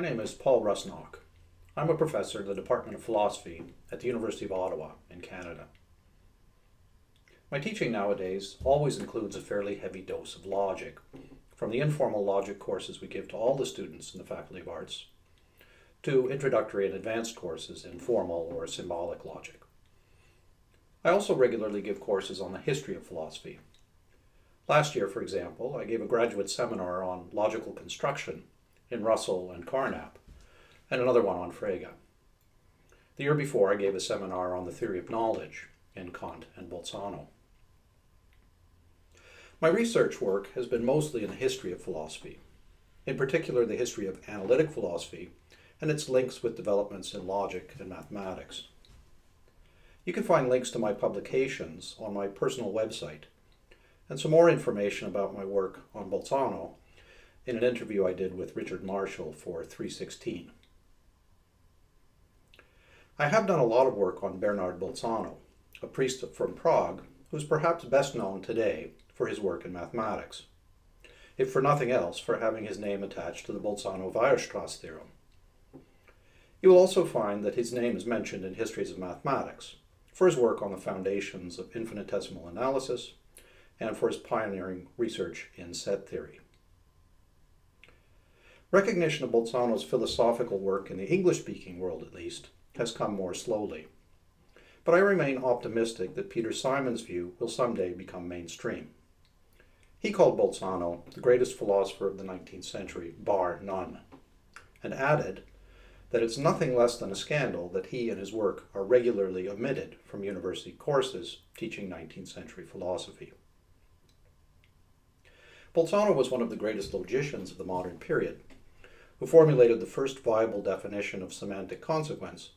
name is Paul Rusnock. I'm a professor in the Department of Philosophy at the University of Ottawa in Canada. My teaching nowadays always includes a fairly heavy dose of logic, from the informal logic courses we give to all the students in the Faculty of Arts, to introductory and advanced courses in formal or symbolic logic. I also regularly give courses on the history of philosophy. Last year, for example, I gave a graduate seminar on logical construction in Russell and Carnap, and another one on Frege. The year before, I gave a seminar on the theory of knowledge in Kant and Bolzano. My research work has been mostly in the history of philosophy, in particular the history of analytic philosophy and its links with developments in logic and mathematics. You can find links to my publications on my personal website and some more information about my work on Bolzano in an interview I did with Richard Marshall for 316. I have done a lot of work on Bernard Bolzano, a priest from Prague who is perhaps best known today for his work in mathematics, if for nothing else for having his name attached to the Bolzano-Weierstrass theorem. You will also find that his name is mentioned in Histories of Mathematics for his work on the foundations of infinitesimal analysis and for his pioneering research in set theory. Recognition of Bolzano's philosophical work in the English-speaking world, at least, has come more slowly. But I remain optimistic that Peter Simons' view will someday become mainstream. He called Bolzano the greatest philosopher of the 19th century, bar none, and added that it's nothing less than a scandal that he and his work are regularly omitted from university courses teaching 19th century philosophy. Bolzano was one of the greatest logicians of the modern period, who formulated the first viable definition of semantic consequence,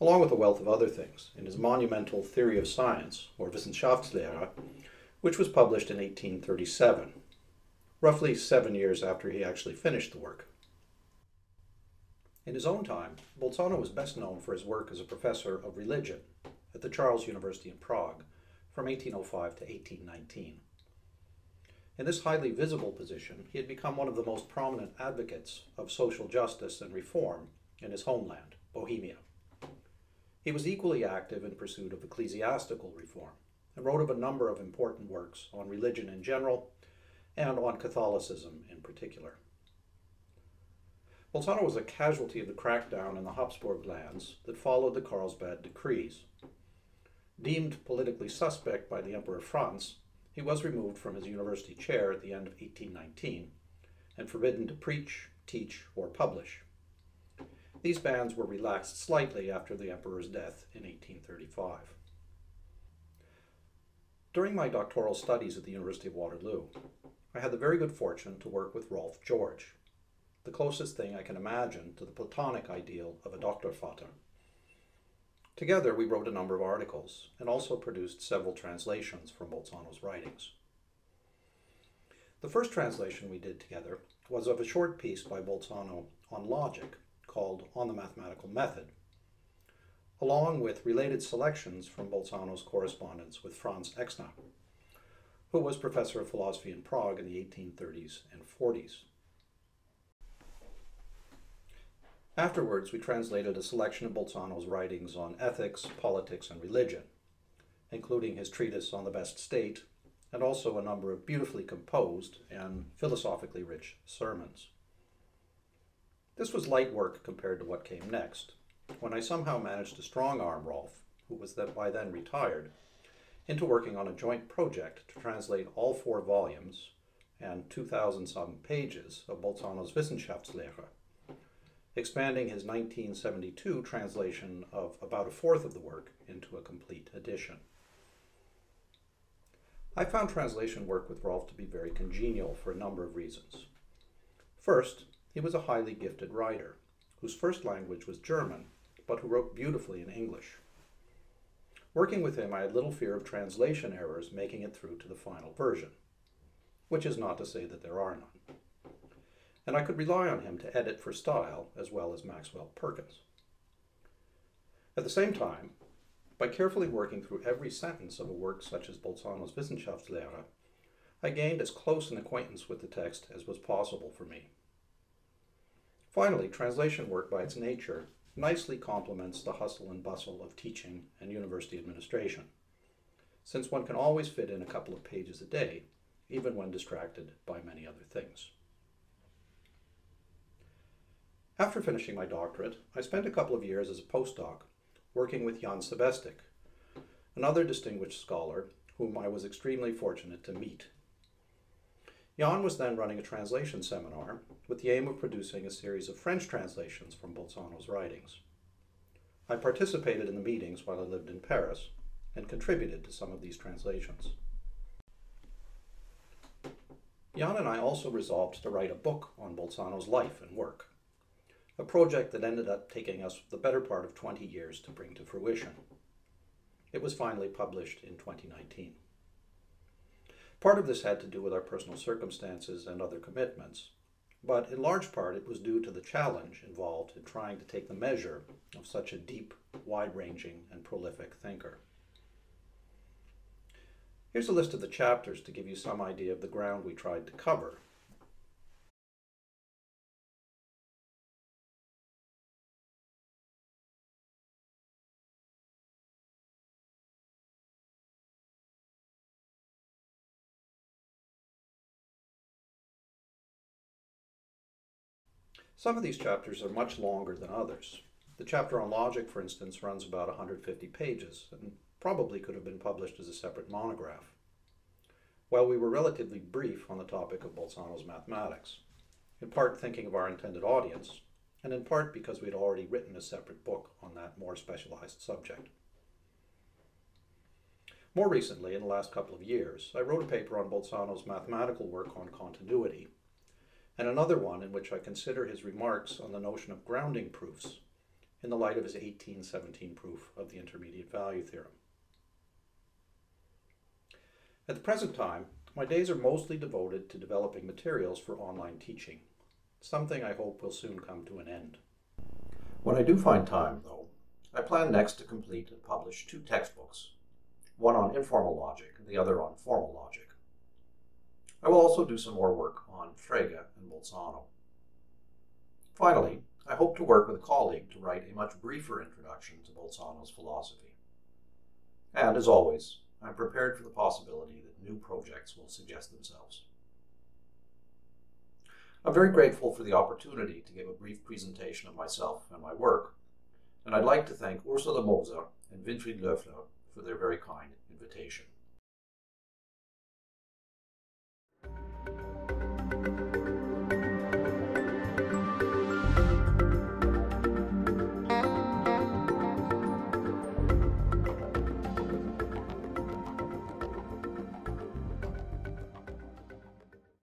along with a wealth of other things, in his monumental Theory of Science, or Wissenschaftslehre, which was published in 1837, roughly seven years after he actually finished the work. In his own time, Bolzano was best known for his work as a professor of religion at the Charles University in Prague from 1805 to 1819. In this highly visible position, he had become one of the most prominent advocates of social justice and reform in his homeland, Bohemia. He was equally active in pursuit of ecclesiastical reform and wrote of a number of important works on religion in general and on Catholicism in particular. Bolzano was a casualty of the crackdown in the Habsburg lands that followed the Carlsbad decrees. Deemed politically suspect by the Emperor Franz, he was removed from his university chair at the end of 1819 and forbidden to preach, teach, or publish. These bans were relaxed slightly after the emperor's death in 1835. During my doctoral studies at the University of Waterloo, I had the very good fortune to work with Rolf George, the closest thing I can imagine to the Platonic ideal of a doctor Doktorvater. Together, we wrote a number of articles and also produced several translations from Bolzano's writings. The first translation we did together was of a short piece by Bolzano on logic called On the Mathematical Method, along with related selections from Bolzano's correspondence with Franz Exner, who was professor of philosophy in Prague in the 1830s and 40s. Afterwards, we translated a selection of Bolzano's writings on ethics, politics, and religion, including his treatise on the best state, and also a number of beautifully composed and philosophically rich sermons. This was light work compared to what came next, when I somehow managed to strong arm Rolf, who was by then retired, into working on a joint project to translate all four volumes and 2,000 some pages of Bolzano's Wissenschaftslehre expanding his 1972 translation of about a fourth of the work into a complete edition. I found translation work with Rolf to be very congenial for a number of reasons. First, he was a highly gifted writer, whose first language was German, but who wrote beautifully in English. Working with him, I had little fear of translation errors making it through to the final version, which is not to say that there are none and I could rely on him to edit for style as well as Maxwell Perkins. At the same time, by carefully working through every sentence of a work such as Bolzano's Wissenschaftslehre, I gained as close an acquaintance with the text as was possible for me. Finally, translation work by its nature nicely complements the hustle and bustle of teaching and university administration, since one can always fit in a couple of pages a day, even when distracted by many other things. After finishing my doctorate, I spent a couple of years as a postdoc working with Jan Sebestik, another distinguished scholar whom I was extremely fortunate to meet. Jan was then running a translation seminar with the aim of producing a series of French translations from Bolzano's writings. I participated in the meetings while I lived in Paris and contributed to some of these translations. Jan and I also resolved to write a book on Bolzano's life and work a project that ended up taking us the better part of 20 years to bring to fruition. It was finally published in 2019. Part of this had to do with our personal circumstances and other commitments, but in large part it was due to the challenge involved in trying to take the measure of such a deep, wide ranging, and prolific thinker. Here's a list of the chapters to give you some idea of the ground we tried to cover Some of these chapters are much longer than others. The chapter on logic, for instance, runs about 150 pages and probably could have been published as a separate monograph. While we were relatively brief on the topic of Bolzano's mathematics, in part thinking of our intended audience, and in part because we had already written a separate book on that more specialized subject. More recently, in the last couple of years, I wrote a paper on Bolzano's mathematical work on continuity and another one in which I consider his remarks on the notion of grounding proofs in the light of his 1817 proof of the intermediate value theorem. At the present time, my days are mostly devoted to developing materials for online teaching, something I hope will soon come to an end. When I do find time, though, I plan next to complete and publish two textbooks, one on informal logic the other on formal logic. I will also do some more work on Frege and Bolzano. Finally, I hope to work with a colleague to write a much briefer introduction to Bolzano's philosophy. And as always, I'm prepared for the possibility that new projects will suggest themselves. I'm very grateful for the opportunity to give a brief presentation of myself and my work, and I'd like to thank Ursula Moser and Winfried Löffler for their very kind invitation.